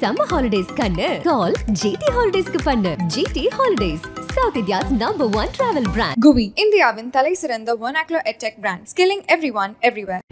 Summer holidays கண்ணு call GT ஹாலிடேஸ்க்கு பண்ணு GT holidays South India's number one travel brand குவி இந்தியாவின் தலை சிறந்த one ஆக்லோ edtech brand skilling every one everywhere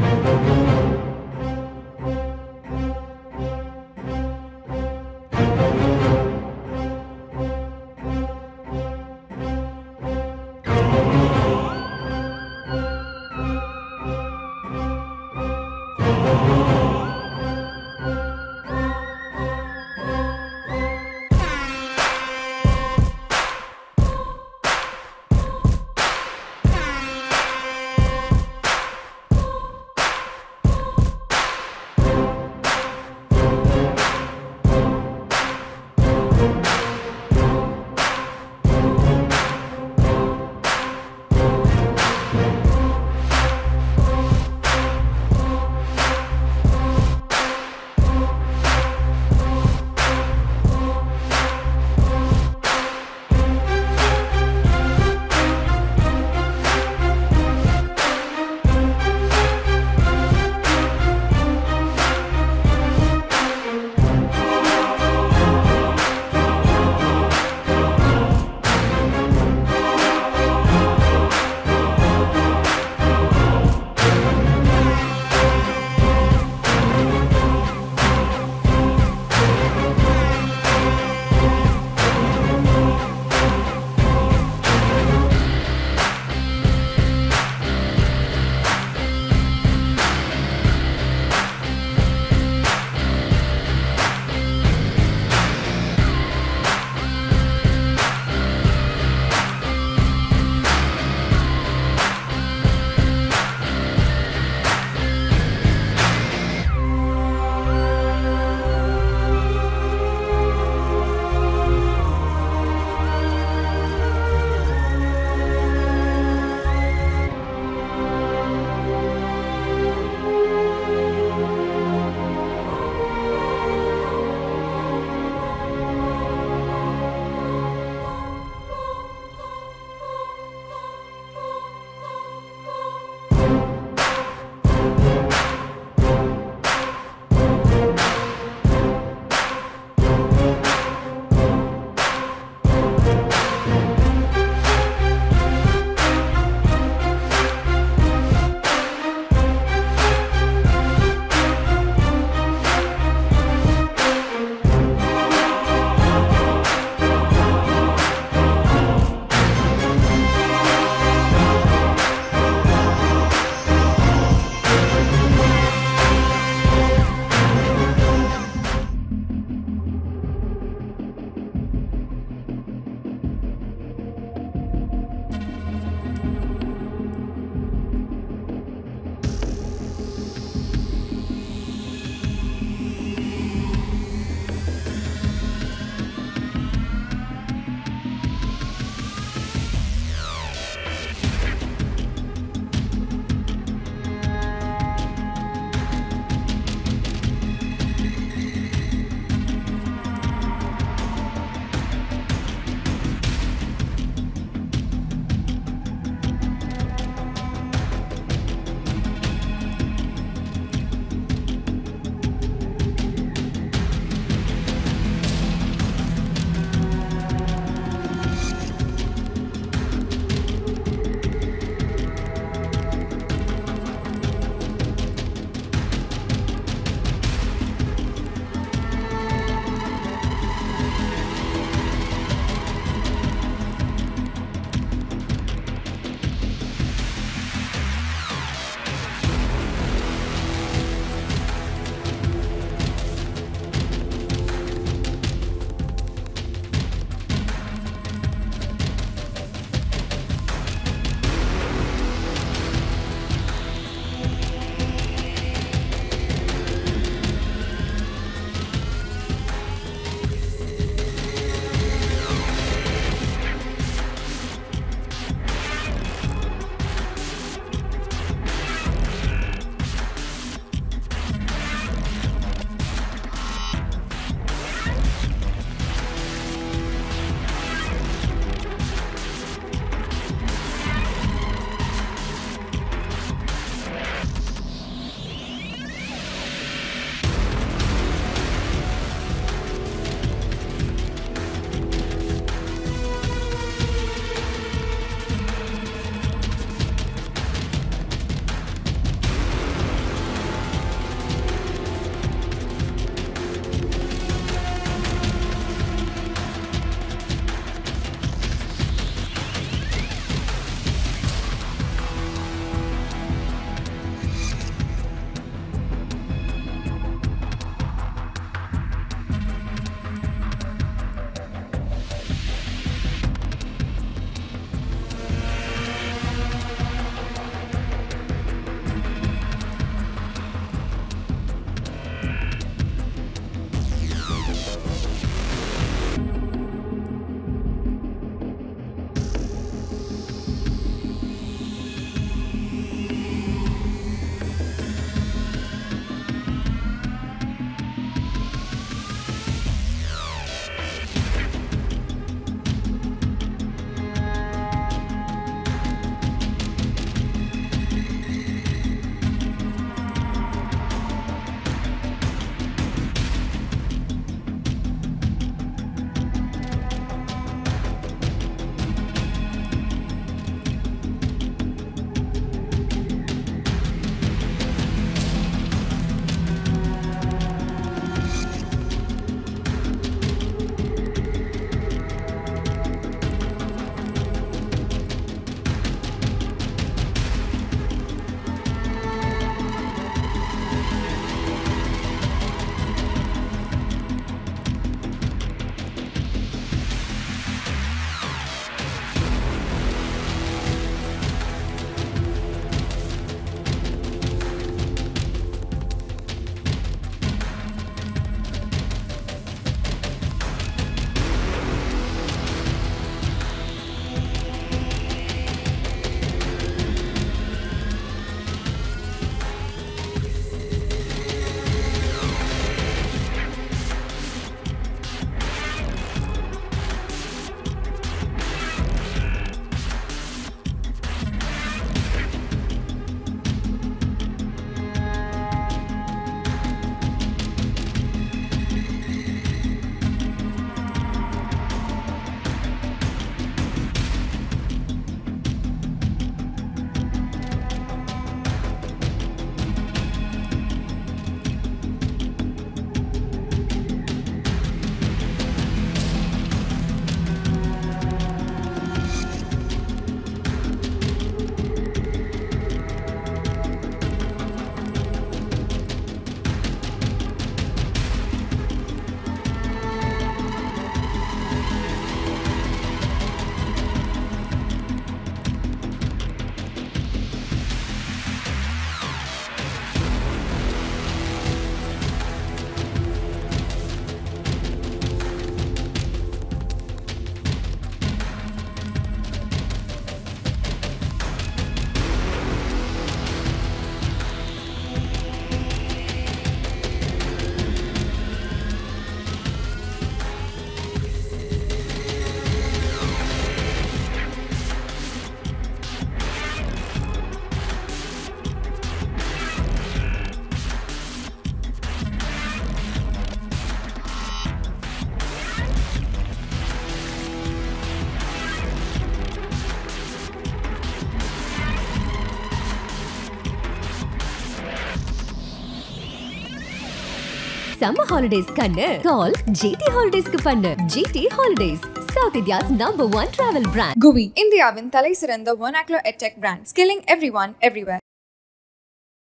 summer holidays கண்ணு. கால் ஜிடி ஹாலிடேஸ்க்கு பண்ணு GT holidays South India's number one travel brand குவி இந்தியாவின் தலை சிறந்த one ஆக்லோ edtech brand skilling every one everywhere